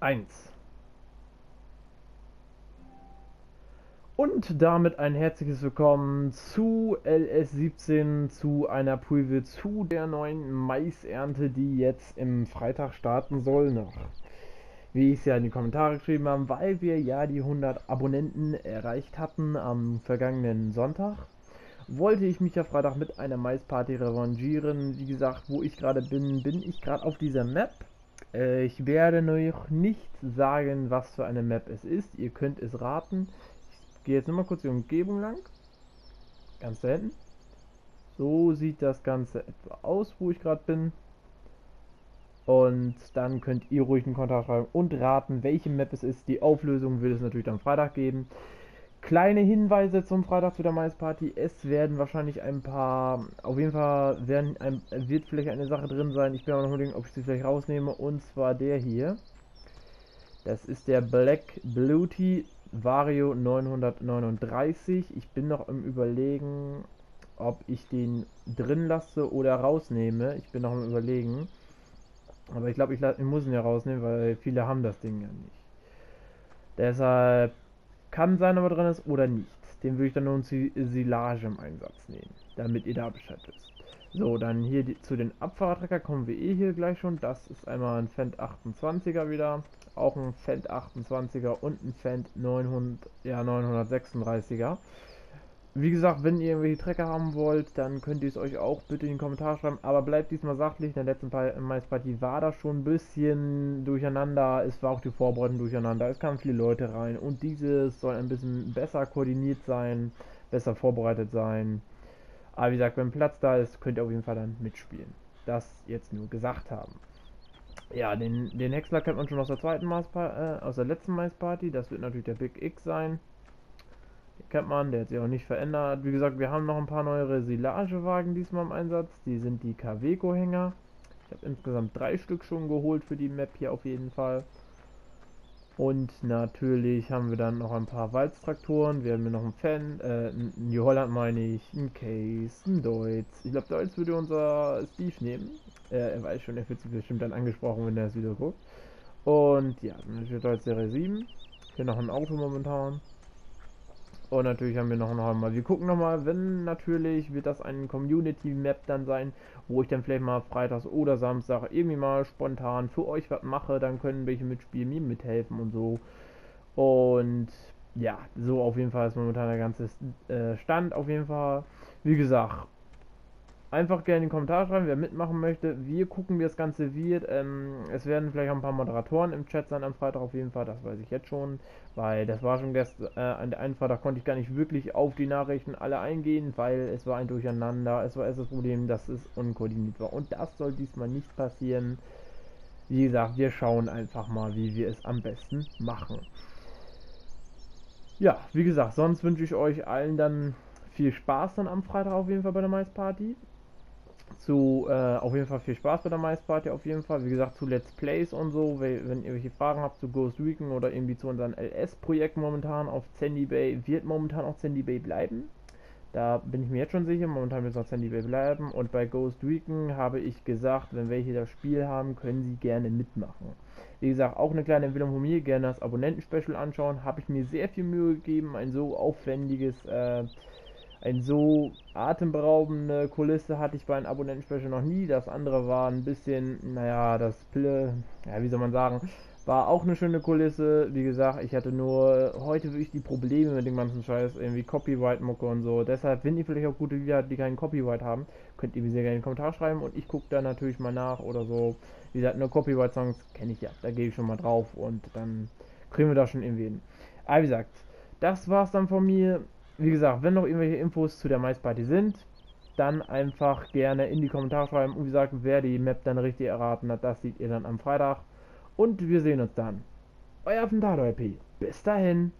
1. Und damit ein herzliches Willkommen zu LS17, zu einer Preview zu der neuen Maisernte, die jetzt im Freitag starten soll. Noch, wie ich es ja in die Kommentare geschrieben habe, weil wir ja die 100 Abonnenten erreicht hatten am vergangenen Sonntag. Wollte ich mich ja Freitag mit einer Maisparty revanchieren. Wie gesagt, wo ich gerade bin, bin ich gerade auf dieser Map äh, ich werde noch nicht sagen, was für eine Map es ist. Ihr könnt es raten. Ich gehe jetzt nochmal kurz die Umgebung lang. Ganz da hinten. So sieht das Ganze etwa aus, wo ich gerade bin. Und dann könnt ihr ruhig einen Kommentar schreiben und raten, welche Map es ist. Die Auflösung wird es natürlich am Freitag geben. Kleine Hinweise zum Freitag zu der Maisparty. Es werden wahrscheinlich ein paar, auf jeden Fall werden ein, wird vielleicht eine Sache drin sein. Ich bin auch noch überlegen, ob ich sie vielleicht rausnehme. Und zwar der hier. Das ist der Black Beauty Vario 939. Ich bin noch im Überlegen, ob ich den drin lasse oder rausnehme. Ich bin noch im Überlegen. Aber ich glaube, ich, ich muss ihn ja rausnehmen, weil viele haben das Ding ja nicht. Deshalb kann sein, aber drin ist oder nicht. Den würde ich dann nur ein Silage im Einsatz nehmen, damit ihr da Bescheid wisst. So, dann hier die, zu den Abfahrtrecker kommen wir eh hier gleich schon. Das ist einmal ein Fendt 28er wieder, auch ein Fendt 28er und ein Fendt 900, ja, 936er. Wie gesagt, wenn ihr irgendwelche Trecker haben wollt, dann könnt ihr es euch auch bitte in den Kommentar schreiben. Aber bleibt diesmal sachlich. In der letzten Maispartie war das schon ein bisschen durcheinander. Es war auch die Vorbereitung durcheinander. Es kamen viele Leute rein. Und dieses soll ein bisschen besser koordiniert sein, besser vorbereitet sein. Aber wie gesagt, wenn Platz da ist, könnt ihr auf jeden Fall dann mitspielen. Das jetzt nur gesagt haben. Ja, den, den Häcksler kennt man schon aus der zweiten Maisparty, äh, aus der letzten Maisparty. Das wird natürlich der Big X sein kennt man, der hat sich auch nicht verändert. Wie gesagt, wir haben noch ein paar neue Silagewagen diesmal im Einsatz. Die sind die Kaweco-Hänger. Ich habe insgesamt drei Stück schon geholt für die Map hier auf jeden Fall. Und natürlich haben wir dann noch ein paar Walztraktoren. Wir haben hier noch einen Fan, äh, New Holland meine ich, ein Case, ein Deutz. Ich glaube, Deutz würde unser Steve nehmen. Äh, er weiß schon, er wird sich bestimmt dann angesprochen, wenn er das Video guckt. Und ja, natürlich Deutz Serie 7. Hier noch ein Auto momentan. Und natürlich haben wir noch, noch einmal, wir gucken nochmal, wenn natürlich, wird das ein Community-Map dann sein, wo ich dann vielleicht mal freitags oder Samstag irgendwie mal spontan für euch was mache, dann können welche mitspielen, mir mithelfen und so. Und ja, so auf jeden Fall ist momentan der ganze äh, Stand auf jeden Fall. Wie gesagt, einfach gerne in die Kommentare schreiben, wer mitmachen möchte. Wir gucken, wie das Ganze wird. Ähm, es werden vielleicht auch ein paar Moderatoren im Chat sein am Freitag auf jeden Fall, das weiß ich jetzt schon. Weil das war schon gestern, äh, an der einen Freitag konnte ich gar nicht wirklich auf die Nachrichten alle eingehen, weil es war ein Durcheinander. Es war erst das Problem, dass es unkoordiniert war. Und das soll diesmal nicht passieren. Wie gesagt, wir schauen einfach mal, wie wir es am besten machen. Ja, wie gesagt, sonst wünsche ich euch allen dann viel Spaß dann am Freitag auf jeden Fall bei der Maisparty zu äh, auf jeden Fall viel Spaß bei der Maisparty auf jeden Fall. Wie gesagt, zu Let's Plays und so, wenn ihr welche Fragen habt zu Ghost Recon oder irgendwie zu unserem LS-Projekt momentan auf Sandy Bay, wird momentan auch Sandy Bay bleiben. Da bin ich mir jetzt schon sicher, momentan wird es auch Sandy Bay bleiben. Und bei Ghost Recon habe ich gesagt, wenn welche das Spiel haben, können sie gerne mitmachen. Wie gesagt, auch eine kleine Empfehlung von mir, gerne das Abonnenten-Special anschauen. Habe ich mir sehr viel Mühe gegeben, ein so aufwendiges äh, ein so atemberaubende Kulisse hatte ich bei einem Abonnenten-Special noch nie. Das andere war ein bisschen, naja, das Pille, ja, wie soll man sagen, war auch eine schöne Kulisse. Wie gesagt, ich hatte nur heute wirklich die Probleme mit dem ganzen Scheiß, irgendwie Copyright-Mucke und so. Deshalb, wenn ihr vielleicht auch gute Videos habt, die keinen Copyright haben, könnt ihr mir sehr gerne in den Kommentar schreiben und ich gucke da natürlich mal nach oder so. Wie gesagt, nur Copyright-Songs kenne ich ja, da gehe ich schon mal drauf und dann kriegen wir da schon irgendwie hin. Aber wie gesagt, das war's dann von mir wie gesagt, wenn noch irgendwelche Infos zu der Maisparty sind, dann einfach gerne in die Kommentare schreiben. Und wie gesagt, wer die Map dann richtig erraten hat, das seht ihr dann am Freitag. Und wir sehen uns dann. Euer Fentado RP. Bis dahin.